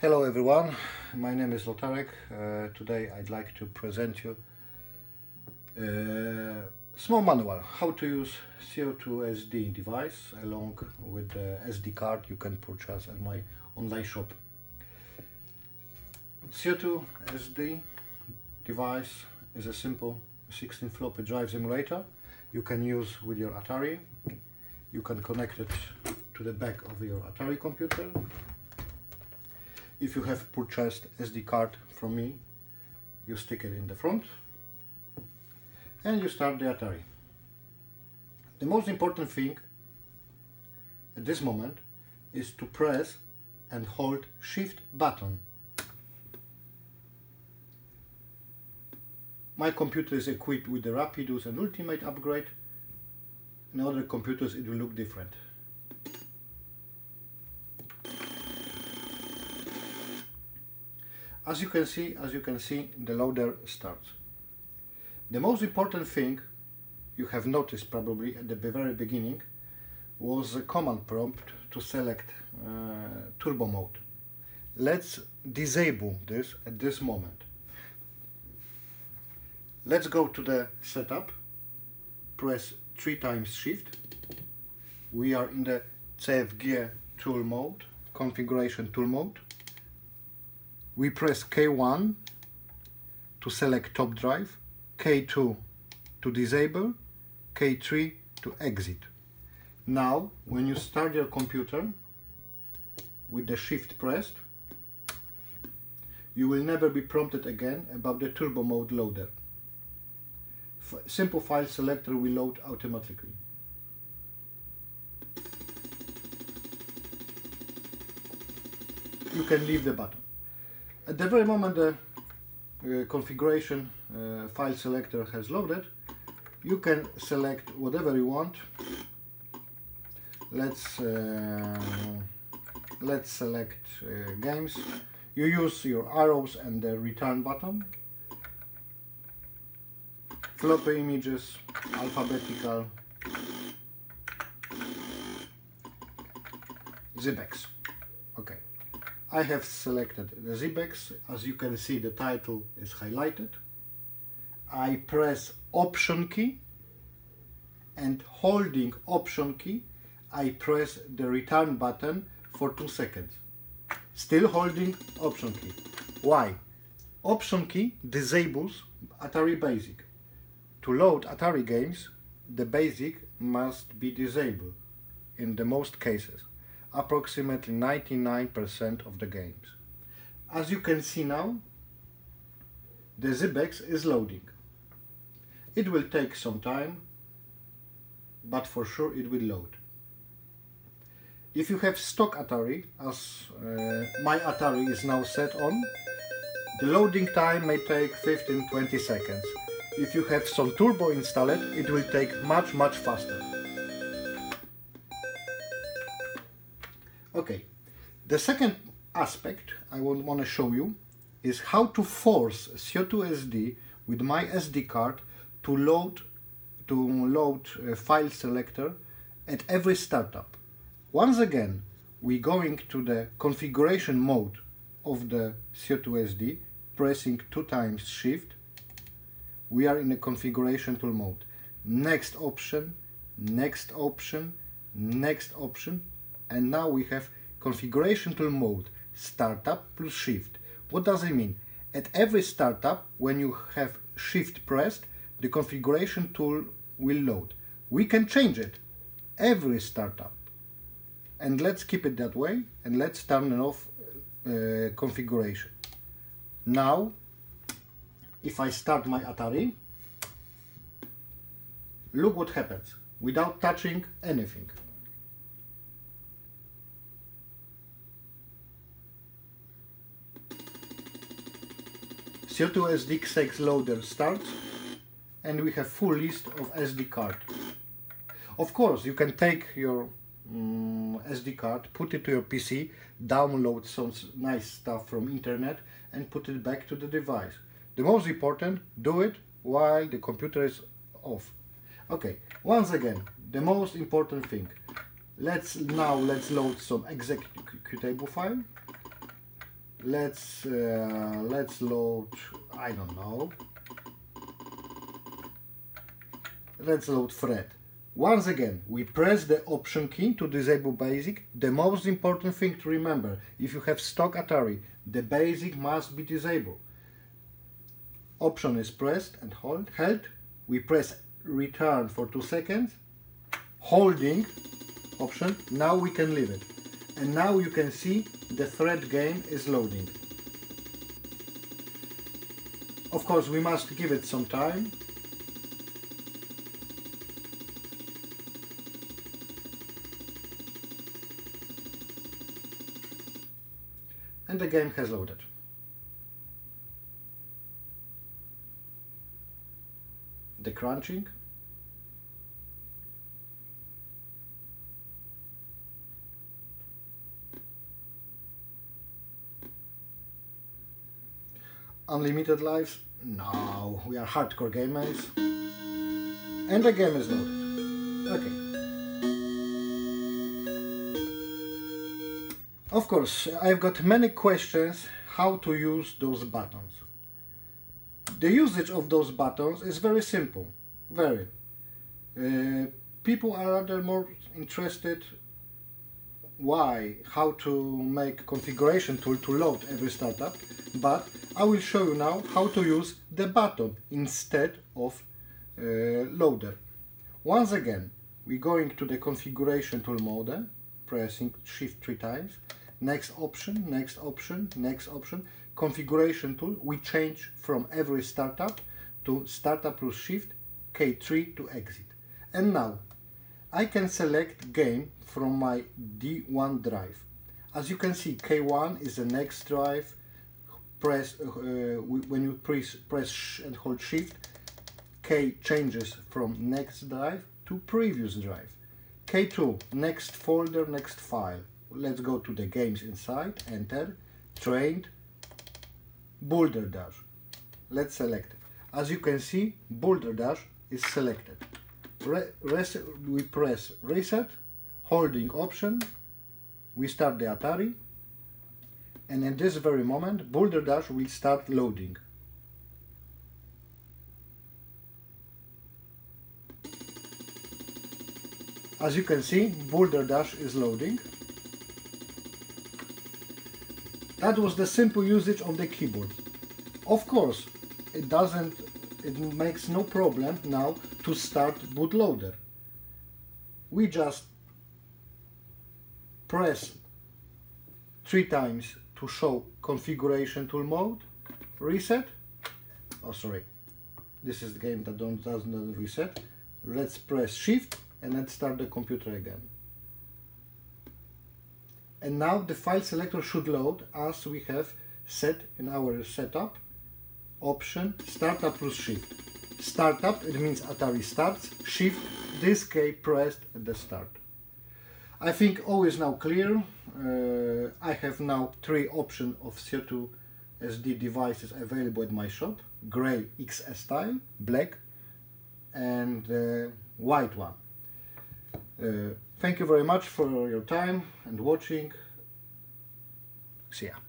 Hello everyone, my name is Lotharek. Uh, today I'd like to present you a small manual how to use SIO2SD device along with the SD card you can purchase at my online shop. CO2 SD device is a simple 16 floppy drive emulator you can use with your Atari. You can connect it to the back of your Atari computer if you have purchased SD card from me you stick it in the front and you start the Atari. The most important thing at this moment is to press and hold shift button. My computer is equipped with the Rapidus and Ultimate upgrade. In other computers it will look different as you can see as you can see the loader starts. The most important thing you have noticed probably at the very beginning was a command prompt to select uh, turbo mode. Let's disable this at this moment. Let's go to the setup. Press three times shift. We are in the CFG tool mode configuration tool mode we press K1 to select top drive, K2 to disable, K3 to exit. Now, when you start your computer with the shift pressed, you will never be prompted again about the turbo mode loader. F simple file selector will load automatically. You can leave the button. At the very moment the uh, configuration uh, file selector has loaded, you can select whatever you want. Let's uh, let's select uh, games. You use your arrows and the return button. Floppy images, alphabetical, Zybex. Okay. I have selected the Zybex. As you can see, the title is highlighted. I press Option key and holding Option key, I press the return button for two seconds. Still holding Option key. Why? Option key disables Atari Basic. To load Atari games, the Basic must be disabled in the most cases approximately 99% of the games. As you can see now, the Zybex is loading. It will take some time, but for sure it will load. If you have stock Atari, as uh, my Atari is now set on, the loading time may take 15-20 seconds. If you have some turbo installed, it will take much much faster. Okay, the second aspect I want to show you is how to force SIO2SD with my SD card to load to load a file selector at every startup. Once again, we're going to the configuration mode of the SIO2SD, pressing two times shift. We are in the configuration tool mode. Next option, next option, next option, and now we have configuration tool mode startup plus shift. What does it mean? At every startup when you have shift pressed the configuration tool will load. We can change it. Every startup. And let's keep it that way and let's turn off uh, configuration. Now if I start my Atari look what happens. Without touching anything CO2 SD6 loader starts and we have full list of SD card. Of course, you can take your um, mm, SD card, put it to your PC, download some nice stuff from internet and put it back to the device. The most important, do it while the computer is off. Okay, once again, the most important thing. Let's now let's load some executable file. Let's uh, let's load I don't know. Let's load Fred. Once again we press the option key to disable basic. The most important thing to remember if you have stock Atari the basic must be disabled. Option is pressed and hold held. We press return for two seconds. Holding option. Now we can leave it and now you can see the Fred game is loading. Of course we must give it some time. And the game has loaded. The crunching Unlimited lives? No, we are hardcore gamers. And the game is loaded. Okay. Of course, I've got many questions how to use those buttons. The usage of those buttons is very simple. Very. Uh, people are rather more interested why, how to make configuration tool to load every startup, but I will show you now how to use the button instead of uh, loader. Once again, we're going to the configuration tool mode, pressing shift three times, next option, next option, next option, configuration tool, we change from every startup to startup plus shift, K3 to exit. And now I can select game from my D1 drive. As you can see, K1 is the next drive. Press uh, when you press press and hold Shift, K changes from next drive to previous drive. K2 next folder, next file. Let's go to the games inside. Enter. Trained. Boulder Dash. Let's select it. As you can see, Boulder Dash is selected. Re we press reset holding option, we start the Atari, and in this very moment, Boulder Dash will start loading. As you can see, Boulder Dash is loading. That was the simple usage of the keyboard. Of course, it doesn't, it makes no problem now to start bootloader. We just press three times to show configuration tool mode, reset, oh sorry, this is the game that don't, doesn't reset, let's press shift and let's start the computer again. And now the file selector should load as we have set in our setup option startup plus shift. Startup, it means Atari starts, shift, this key pressed at the start. I think all is now clear. Uh, I have now three options of CO2 SD devices available at my shop. Gray XS style, black and uh, white one. Uh, thank you very much for your time and watching. See ya.